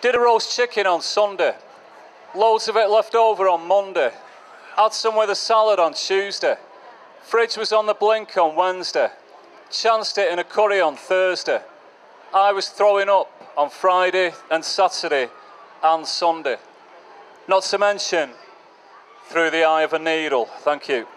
Did a roast chicken on Sunday. Loads of it left over on Monday. Had some with a salad on Tuesday. Fridge was on the blink on Wednesday. Chanced it in a curry on Thursday. I was throwing up on Friday and Saturday and Sunday. Not to mention through the eye of a needle. Thank you.